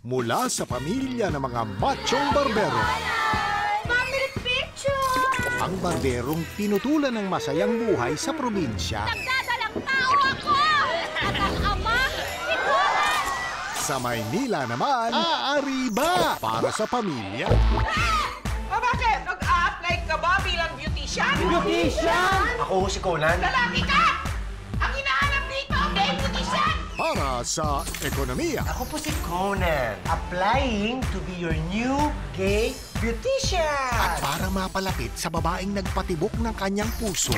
mula sa pamilya ng mga machong barbero. Mami, picture! Ang barberong pinutulan ng masayang buhay sa probinsya Nagdadalang tao ako! At ang ama, Kuya! sa Maynila naman, aari ba para sa pamilya? Ah, bakit? Nag-a-apply ka ba bilang beautician? Ako si Conan. Lalaki ka! Para sa ekonomiya, Ako po si Conan. Applying to be your new gay beautician. at para mapalapit sa babaeng nagpatibok ng kanyang puso,